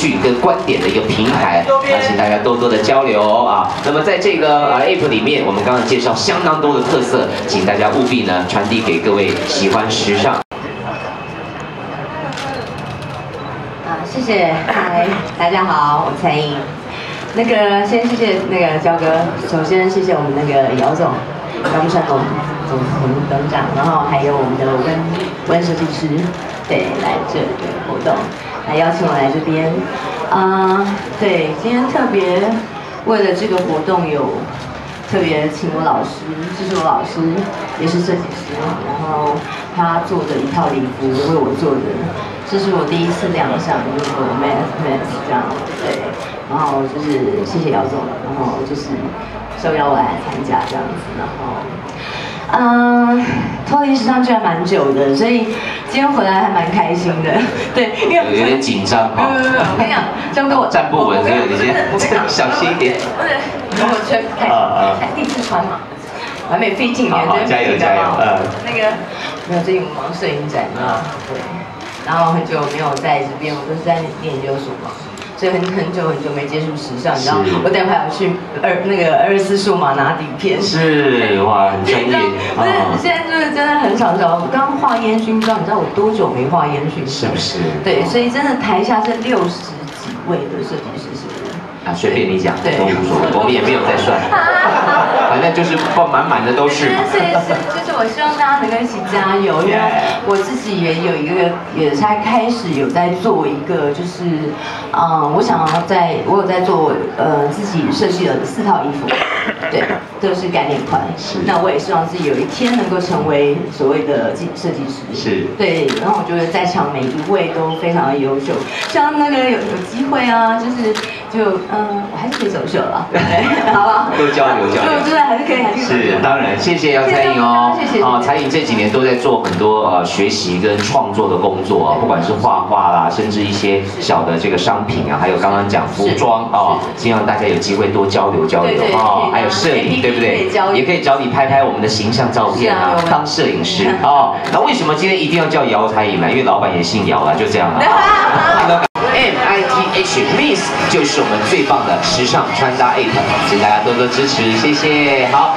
讯跟观点的一个平台，那请大家多多的交流啊。那么在这个呃 app 里面，我们刚刚介绍相当多的特色，请大家务必呢传递给各位喜欢时尚。啊，谢谢，嗨，大家好，我蔡颖。那个先谢谢那个焦哥，首先谢谢我们那个姚总，姚木山总总总董事长，然后还有我们的温温设计师，对，来这个活动，来邀请我来这边。啊、对，今天特别为了这个活动有特别请我老师，这是我老师，也是设计师，然后他做的一套礼服为我做的，这是我第一次亮相那个 Math Math 这样，对，然后就是谢谢姚总，然后就是受邀我来参加这样子，然后。嗯，脱离时尚居然蛮久的，所以今天回来还蛮开心的。对，因为有点紧张没有没有没有，我跟你讲，江哥我站不稳，所以你先小心一点。不是，等我圈开始，啊啊哎，第一次穿嘛，我还没费劲呢，好好真的加油加油嗯那个没有最近我们忙摄影展嘛，对，然后很久没有在这边，我都是在念研究所嘛。所以很很久很久没接触时尚，你知道是，我等会还要去二那个二十四数码拿底片，是哇，很专业不是，现在就是真的很少很少。我刚画烟熏妆，你知道我多久没画烟熏妆？是不是？对，所以真的台下是六十几位的设计师，是不是？啊，随便你讲，对都无所谓，我们也没有在算，就是放满满的都是嘛。是是，就是我希望大家能够一起加油，因为我自己也有一个，也才开始有在做一个，就是，嗯，我想要在，我有在做，呃，自己设计了四套衣服，对，都是概念款。是那我也希望自己有一天能够成为所谓的设设计师。是对，然后我觉得在场每一位都非常的优秀，像那个有有机会啊，就是就嗯，我还是可以走秀了，对，好不好？多交流交流真的还是可以，还是可以是，当然，谢谢姚彩颖哦。谢谢啊，彩颖这几年都在做很多呃学习跟创作的工作啊，不管是画画啦，甚至一些小的这个商品啊，还有刚刚讲服装啊，希望大家有机会多交流交流对对可以。哦还有摄影，对不对也可以找你拍拍我们的形象照片啊啊，当摄影师哦。那为什么今天一定要叫姚彩颖呢？因为老板也姓姚啊，就这样了。M I T H Miss 就是我们最棒的时尚穿搭 app，请大家多多支持，谢谢。好。